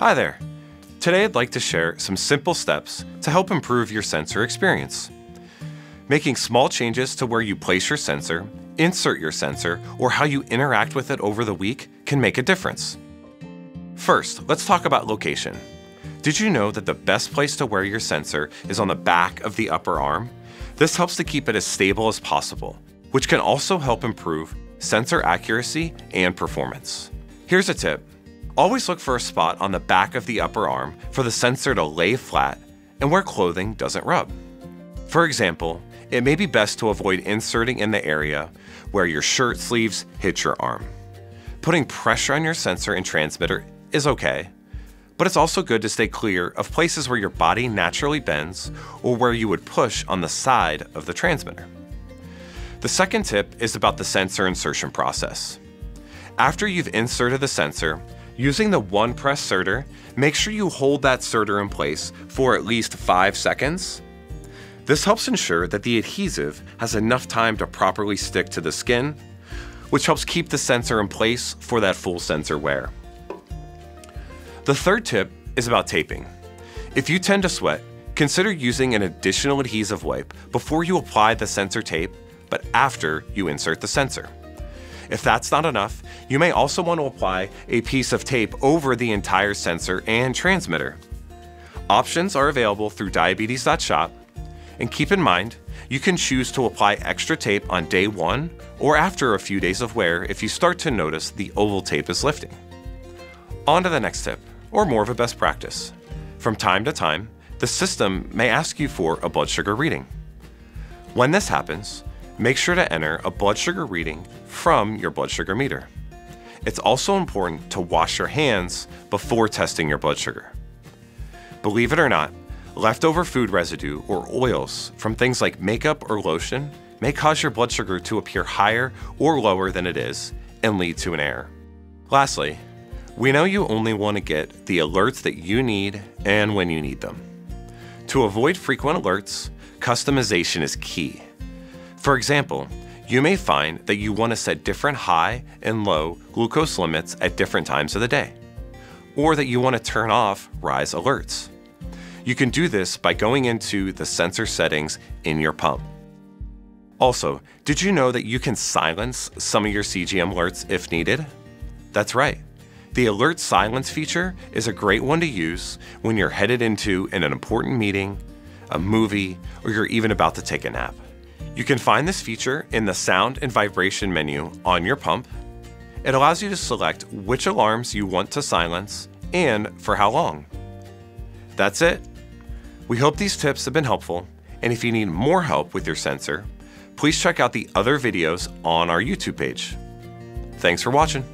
Hi there. Today I'd like to share some simple steps to help improve your sensor experience. Making small changes to where you place your sensor, insert your sensor, or how you interact with it over the week can make a difference. First, let's talk about location. Did you know that the best place to wear your sensor is on the back of the upper arm? This helps to keep it as stable as possible, which can also help improve sensor accuracy and performance. Here's a tip. Always look for a spot on the back of the upper arm for the sensor to lay flat and where clothing doesn't rub. For example, it may be best to avoid inserting in the area where your shirt sleeves hit your arm. Putting pressure on your sensor and transmitter is okay, but it's also good to stay clear of places where your body naturally bends or where you would push on the side of the transmitter. The second tip is about the sensor insertion process. After you've inserted the sensor, using the one press serter, make sure you hold that serter in place for at least 5 seconds. This helps ensure that the adhesive has enough time to properly stick to the skin, which helps keep the sensor in place for that full sensor wear. The third tip is about taping. If you tend to sweat, consider using an additional adhesive wipe before you apply the sensor tape but after you insert the sensor. If that's not enough, you may also want to apply a piece of tape over the entire sensor and transmitter. Options are available through diabetes.shop, and keep in mind, you can choose to apply extra tape on day one or after a few days of wear if you start to notice the oval tape is lifting. On to the next tip, or more of a best practice. From time to time, the system may ask you for a blood sugar reading. When this happens, make sure to enter a blood sugar reading from your blood sugar meter. It's also important to wash your hands before testing your blood sugar. Believe it or not, leftover food residue or oils from things like makeup or lotion may cause your blood sugar to appear higher or lower than it is and lead to an error. Lastly, we know you only want to get the alerts that you need and when you need them. To avoid frequent alerts, customization is key. For example, you may find that you want to set different high and low glucose limits at different times of the day, or that you want to turn off rise alerts. You can do this by going into the sensor settings in your pump. Also, did you know that you can silence some of your CGM alerts if needed? That's right. The alert silence feature is a great one to use when you're headed into an important meeting, a movie, or you're even about to take a nap. You can find this feature in the sound and vibration menu on your pump. It allows you to select which alarms you want to silence and for how long. That's it. We hope these tips have been helpful, and if you need more help with your sensor, please check out the other videos on our YouTube page. Thanks for watching.